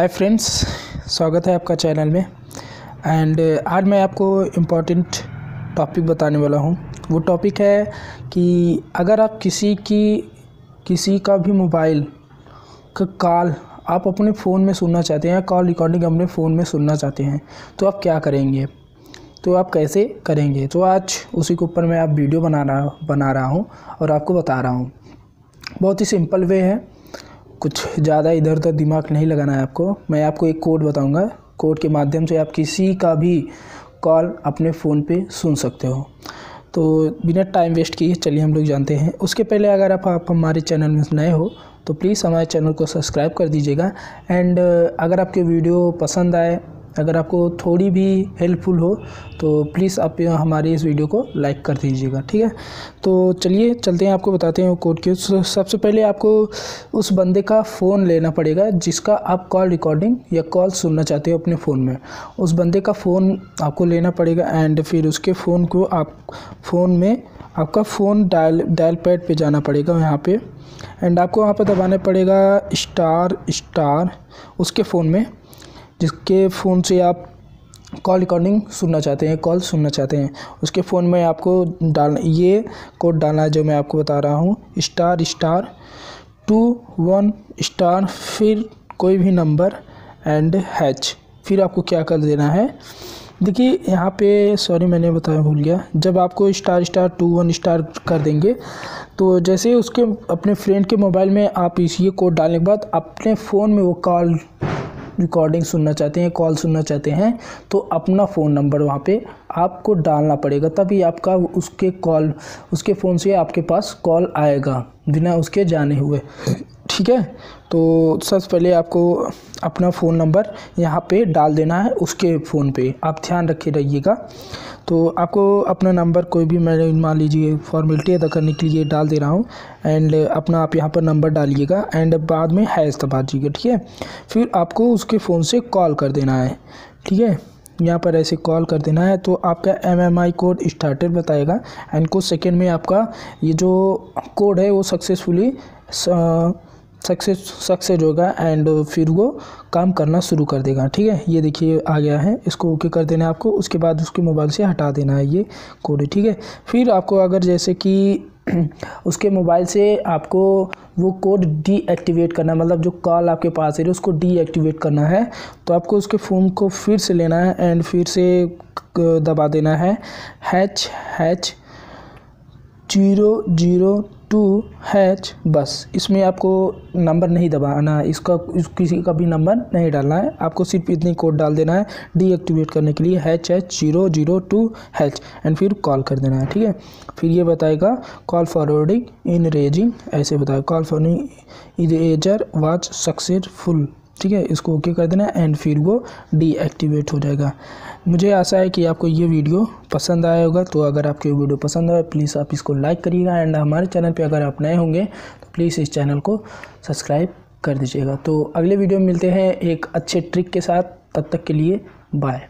Hi friends स्वागत है आपका चैनल में। एंड आज मैं आपको इंपॉर्टेंट टॉपिक बताने वाला हूँ। वो टॉपिक है कि अगर आप किसी की, किसी का भी मोबाइल का कॉल आप अपने फ़ोन में सुनना चाहते हैं कॉल रिकॉर्डिंग अपने फ़ोन में सुनना चाहते हैं तो आप क्या करेंगे? तो आप कैसे करेंगे? तो आज उसी के ऊपर मैं आप वीडियो बना रहा बना रहा हूँ और आपको बता रहा हूँ। बहुत ही सिंपल वे है। कुछ ज़्यादा इधर उधर दिमाग नहीं लगाना है आपको। मैं आपको एक कोड बताऊँगा। कोड के माध्यम से आप किसी का भी कॉल अपने फ़ोन पे सुन सकते हो। तो बिना टाइम वेस्ट किए चलिए हम लोग जानते हैं। उसके पहले अगर आप, आप हमारे चैनल में नए हो तो प्लीज़ हमारे चैनल को सब्सक्राइब कर दीजिएगा। एंड अगर आपके वीडियो पसंद आए अगर आपको थोड़ी भी हेल्पफुल हो तो प्लीज़ आप हमारे इस वीडियो को लाइक कर दीजिएगा, ठीक है? तो चलिए, चलते हैं, आपको बताते हैं कोड की। सबसे पहले आपको उस बंदे का फ़ोन लेना पड़ेगा, जिसका आप कॉल रिकॉर्डिंग या कॉल सुनना चाहते हो अपने फ़ोन में। उस बंदे का फ़ोन आपको लेना पड़ेगा एंड फिर उसके फ़ोन को आप फ़ोन में आपका फ़ोन डायल डायल पैड पे जाना पड़ेगा यहाँ पे। एंड आपको वहाँ पर दबाना पड़ेगा स्टार स्टार उसके फ़ोन में। जिसके फ़ोन से आप कॉल रिकॉर्डिंग सुनना चाहते हैं कॉल सुनना चाहते हैं, उसके फ़ोन में आपको डाल, ये कोड डालना है जो मैं आपको बता रहा हूँ star star two one star फिर कोई भी नंबर एंड हैच फिर आपको क्या कर देना है? देखिए, यहाँ पे सॉरी मैंने बताया भूल गया। जब आपको star star two one star कर देंगे तो जैसे उसके, अपने फ्रेंड के मोबाइल में आप इस, ये कोड डालने के बाद, अपने फ़ोन में वो कॉल रिकॉर्डिंग सुनना चाहते हैं कॉल सुनना चाहते हैं तो अपना फ़ोन नंबर वहाँ पे आपको डालना पड़ेगा, तभी आपका उसके कॉल उसके फ़ोन से आपके पास कॉल आएगा, बिना उसके जाने हुए। ठीक है? तो सबसे पहले आपको अपना फ़ोन नंबर यहाँ पे डाल देना है उसके फ़ोन पे। आप ध्यान रखे रहिएगा। तो आपको अपना नंबर कोई भी मैं मान लीजिए फॉर्मेलिटी अदा करने के लिए डाल दे रहा हूँ एंड अपना आप यहाँ पर नंबर डालिएगा एंड बाद में हैज़ दबा दीजिएगा, ठीक है? फिर आपको उसके फ़ोन से कॉल कर देना है, ठीक है? यहाँ पर ऐसे कॉल कर देना है तो आपका M M I code started बताएगा एंड कुछ सेकेंड में आपका ये जो कोड है वो सक्सेसफुली सक्सेस सक्सेस होगा एंड फिर वो काम करना शुरू कर देगा। ठीक है? ये देखिए आ गया है। इसको ओके कर देना है आपको। उसके बाद उसके मोबाइल से हटा देना है ये कोड ठीक है? फिर आपको अगर जैसे कि उसके मोबाइल से आपको वो कोड डीएक्टिवेट करना है मतलब जो कॉल आपके पास है, उसको डीएक्टिवेट करना है तो आपको उसके फ़ोन को फिर से लेना है एंड फिर से दबा देना है। Hash hash zero zero two hash. बस इसमें आपको नंबर नहीं दबाना है इसका इस, किसी का भी नंबर नहीं डालना है। आपको सिर्फ़ इतनी कोड डाल देना है डीएक्टिवेट करने के लिए hash H zero zero two hash and फिर कॉल कर देना है ठीक है? फिर ये बताएगा कॉल फॉरवर्डिंग इन रेजिंग ऐसे बताएगा call forwarding erasure was successful. ठीक है, इसको ओके कर देना एंड फिर वो डीएक्टिवेट हो जाएगा। मुझे आशा है कि आपको ये वीडियो पसंद आया होगा तो अगर आपको ये वीडियो पसंद आए प्लीज़ आप इसको लाइक करिएगा एंड हमारे चैनल पे अगर आप नए होंगे तो प्लीज़ इस चैनल को सब्सक्राइब कर दीजिएगा। तो अगले वीडियो में मिलते हैं एक अच्छे ट्रिक के साथ, तब तक के लिए बाय